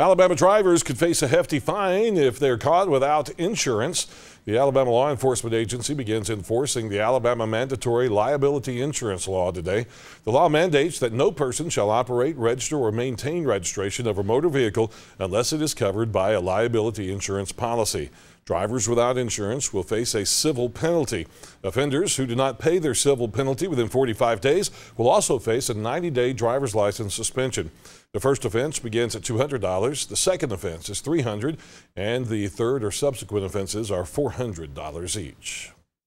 Alabama drivers could face a hefty fine if they're caught without insurance. The Alabama Law Enforcement Agency begins enforcing the Alabama mandatory liability insurance law today. The law mandates that no person shall operate, register, or maintain registration of a motor vehicle unless it is covered by a liability insurance policy. Drivers without insurance will face a civil penalty. Offenders who do not pay their civil penalty within 45 days will also face a 90-day driver's license suspension. The first offense begins at $200, the second offense is 300, and the third or subsequent offenses are $400 each.